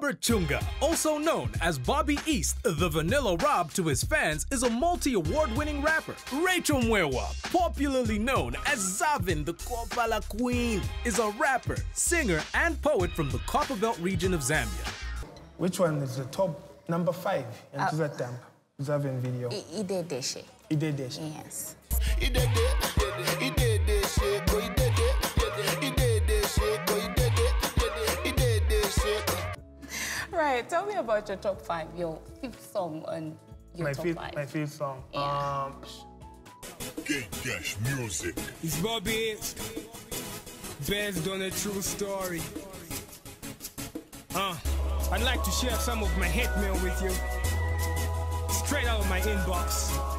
Robert Chunga, also known as Bobby East, the Vanilla Rob to his fans, is a multi award winning rapper. Rachel Mwewa, popularly known as Xaven the Kopala Queen, is a rapper, singer, and poet from the Copperbelt region of Zambia. Which one is the top number five in Uh, Tuzatamba? Xaven video. I- Idedeshe. Idedesh. Yes. Right. Tell me about your top five, your fifth song on your My top fifth, five. my fifth song. Yeah. Um, Gate Cash Music. It's Bobby East, based on a true story. Uh, I'd like to share some of my hate mail with you. Straight out of my inbox.